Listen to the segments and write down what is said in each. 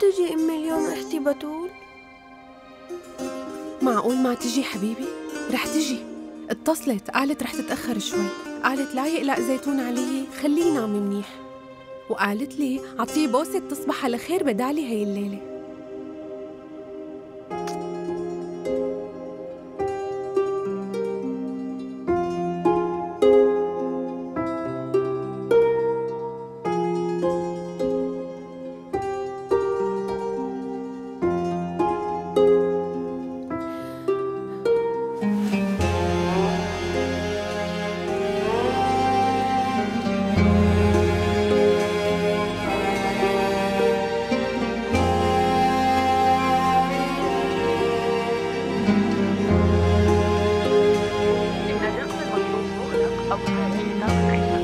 تجي أمي اليوم أختي بتول؟ معقول ما تجي حبيبي؟ رح تجي اتصلت قالت رح تتأخر شوي قالت لا يقلق زيتون علي خليه ينام منيح وقالت لي عطيه بوسة تصبح على خير بدالي هي الليلة Okay, okay.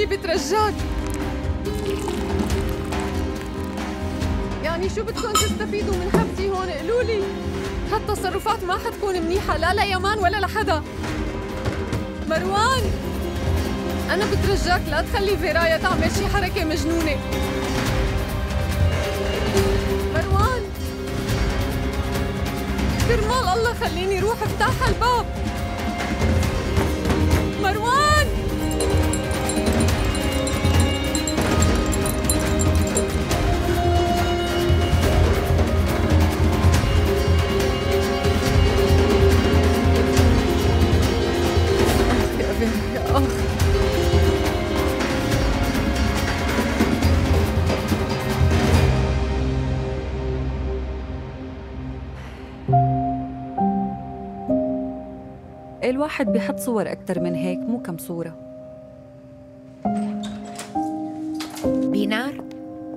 بترجاك يعني شو بدكم تستفيدوا من حبسي هون؟ قولوا لي. هالتصرفات ما حتكون منيحة لا ليمان ولا لحدا. مروان! أنا بترجاك لا تخلي فيرايا تعمل شي حركة مجنونة. مروان! كرمال الله خليني روح افتح الباب مروان! الواحد بيحط صور أكتر من هيك مو كم صورة. بينار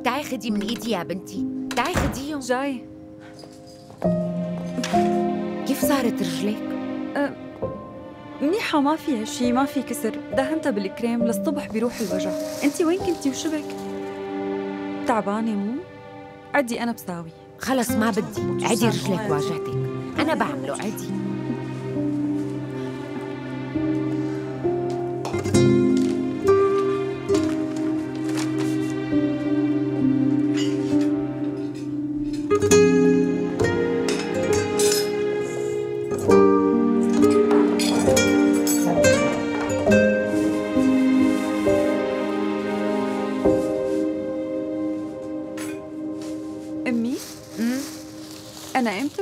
تعي خدي من إيدي يا بنتي. تعي خديهم. جاي. كيف صارت رجلك؟ أه منيحة ما فيها شي ما في كسر. دهنتها بالكريم للصبح بيروح الوجع. انت وين كنتي وشبك؟ تعبانة مو؟ عدي أنا بساوي. خلص ما بدي. عدي رجلك واجعتك أنا بعمله عدي.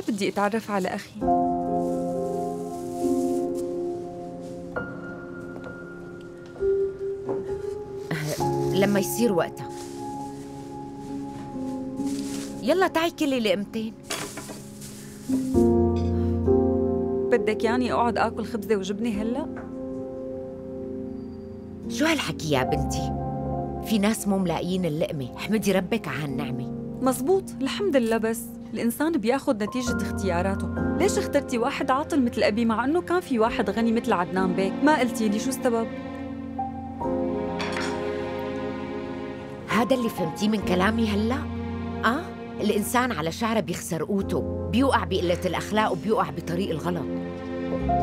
بدي أتعرف على أخي؟ لما يصير وقتها. يلا تعي كلي لقمتين. بدك يعني أقعد آكل خبزة وجبنة هلأ؟ شو هالحكي يا بنتي؟ في ناس مو ملاقيين اللقمة، احمدي ربك على هالنعمة. مزبوط، الحمد لله بس الإنسان بياخد نتيجة اختياراته ليش اخترتي واحد عاطل مثل أبي مع أنه كان في واحد غني مثل عدنان بيك ما قلتي لي شو السبب هذا اللي فهمتيه من كلامي هلأ؟ آه؟ الإنسان على شعره بيخسر قوته بيوقع بقلة الأخلاق وبيوقع بطريق الغلط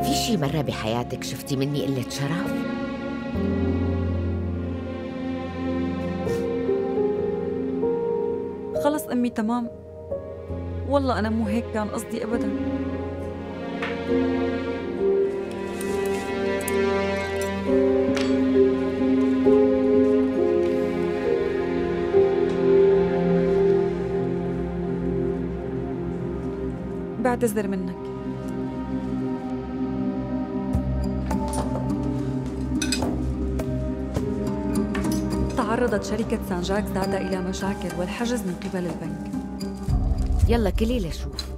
في شي مرة بحياتك شفتي مني قلة شرف؟ خلص أمي تمام؟ والله أنا مو هيك كان قصدي أبداً. بعتذر منك. تعرضت شركة سان جاك داتا إلى مشاكل والحجز من قبل البنك. يلا كلي لشوف